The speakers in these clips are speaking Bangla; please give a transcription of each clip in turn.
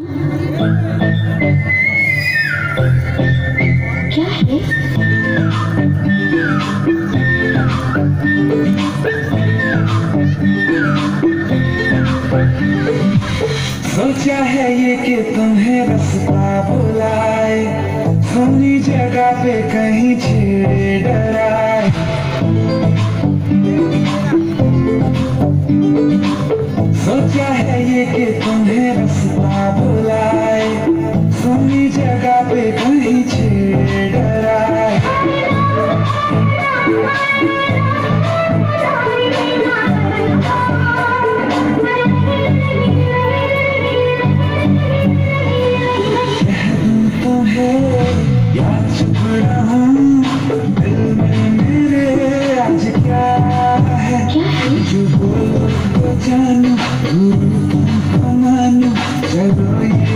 क्या सोचा है ये कि तुम्हें रास्ता बुलाए, सोनी जगह पे कहीं छेड़े डराए। सोचा है ये कि तुम्हें रास्ता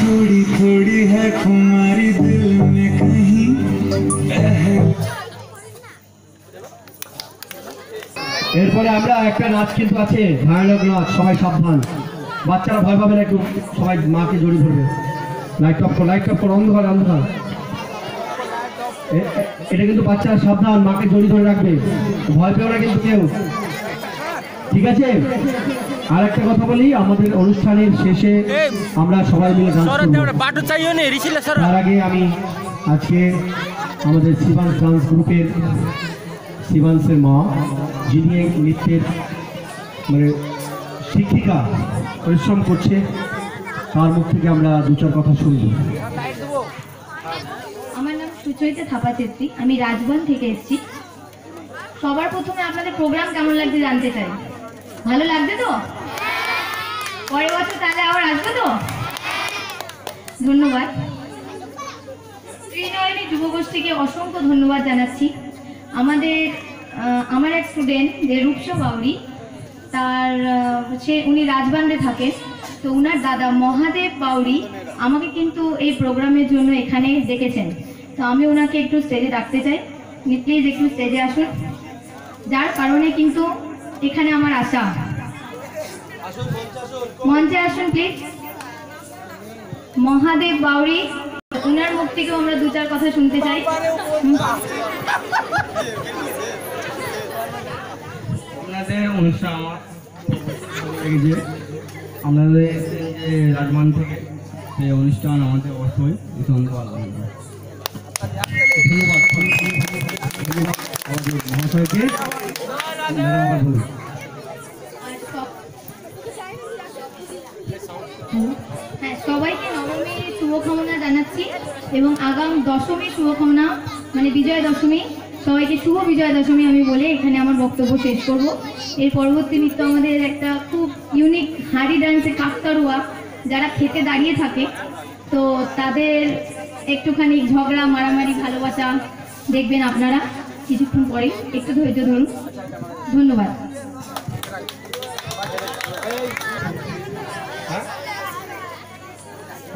थोड़ी थोड़ी है खुमारी दिल में कहीं এরপরে আমরা একটা নাচ কিন্তু আছে ভয়ানক নাচ সবাই সাবধান। বাচ্চারা ভয় পাবে না একটু সবাই মাকে জড়িয়ে ধরবে। লাইট অফ করো লাইট অফ করো অন্ধকার অন্ধকার। এটা কিন্তু বাচ্চারা সাবধান মাকে জড়িয়ে ধরে রাখবে। ভয় পেও না কিন্তু কেউ। ঠিক আছে? আর একটা কথা বলি আমাদের অনুষ্ঠানের শেষে আমরা সবাই মিলে গান তার আগে আমি আজকে আমাদের শিবাংশ ডান্স গ্রুপের শিবাংশের মা, যিনি এই নৃত্যের মানে শিক্ষিকা, পরিশ্রম করছে, তার মুখ থেকে আমরা দু চার কথা শুনব। আমার নাম সুচরিতা থাপা চেত্রী, আমি রাজবন থেকে এসেছি। সবার প্রথমে আপনাদের প্রোগ্রাম কেমন লাগছে জানতে চাই। ভালো লাগছে তো? পরের বছর তাহলে আবার আসবে তো? ধন্যবাদ। ত্রিনয়নী যুবগোষ্ঠীকে অসংখ্য ধন্যবাদ জানাচ্ছি। আমাদের আমার এক স্টুডেন্ট যে রূপসা বাউরি, তার সে উনি রাজবান্ধে থাকেন। তো উনার দাদা মহাদেব বাউরি আমাকে কিন্তু এই প্রোগ্রামের জন্য এখানে ডেকেছেন। তো আমি ওনাকে একটু স্টেজে ডাকতে চাই। প্লিজ একটু স্টেজে আসুন। যার কারণে কিন্তু এখানে আমার আশা। মঞ্চে আসুন প্লিজ মহাদেব বাউরি ওনার মুখ থেকেও আমরা দু চার কথা শুনতে চাই। আপনাদের অনুষ্ঠান লেগেছে আপনাদের যে রাজমান থেকে সেই অনুষ্ঠান আমাদের অবশ্যই ধন্যবাদ। আমাদের হ্যাঁ সবাইকে নবমীর শুভকামনা জানাচ্ছি এবং আগাম দশমীর শুভকামনা মানে বিজয়া দশমী সবাইকে শুভ বিজয়া দশমী, আমি বলে এখানে আমার বক্তব্য শেষ করব। এর পরবর্তী নৃত্য আমাদের একটা খুব ইউনিক হাড়ি ডান্সে কাকতারুয়া যারা খেতে দাঁড়িয়ে থাকে। তো তাদের একটুখানি ঝগড়া, মারামারি, ভালোবাসা দেখবেন আপনারা কিছুক্ষণ পরে একটু ধৈর্য ধরুন। ধন্যবাদ।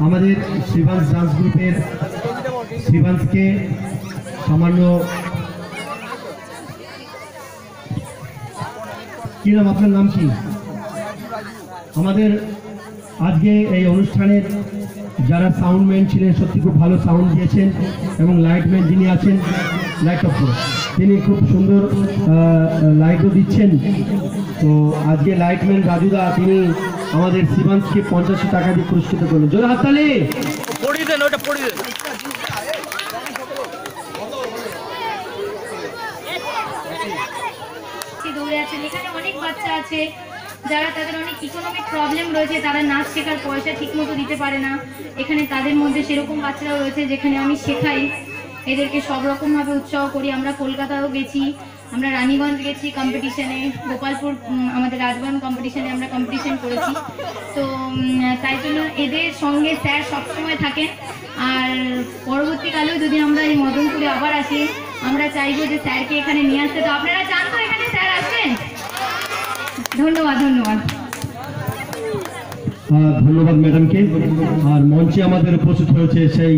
আমাদের শিবাংশ ডান্স গ্রুপের শিবাংশকে সামান্য কি নাম আপনার নাম কি? আমাদের আজকে এই অনুষ্ঠানের যারা সাউন্ডম্যান ছিলেন, সত্যি খুব ভালো সাউন্ড দিয়েছেন এবং লাইটম্যান যিনি আছেন লাইট তিনি খুব সুন্দর লাইটও দিচ্ছেন। তো আজকে লাইটম্যান রাজুদা তিনি আমাদের শিবাংশকে পঞ্চাশি টাকা দিয়ে পুরস্কৃত করলেন। জোর হাততালি! পড়িয়ে দেন, ওটা পড়িয়ে দেন। দৌড়ে আছেন, এখানে অনেক বাচ্চা আছে যারা তাদের অনেক ইকোনমিক প্রবলেম রয়েছে, তারা নাচ শেখার পয়সা ঠিকমতো দিতে পারে না। এখানে তাদের মধ্যে সেরকম বাচ্চারাও রয়েছে যেখানে আমি শেখাই। এদেরকে সব রকমভাবে উৎসাহ করি। আমরা কলকাতাও গেছি, আমরা রানীগঞ্জ গেছি কম্পিটিশনে গোপালপুর আমাদের রাজবান কম্পিটিশানে আমরা কম্পিটিশন করেছি। তো তাই জন্য এদের সঙ্গে স্যার সবসময় থাকেন। আর পরবর্তীকালেও যদি আমরা এই মদনপুরে আবার আসি, আমরা চাইব যে স্যারকে এখানে নিয়ে আসতে। তো আপনারা চান তো ধন্যবাদ ধন্যবাদ। ধন্যবাদ ম্যাডামকে। আর মঞ্চে আমাদের উপস্থিত হয়েছে সেই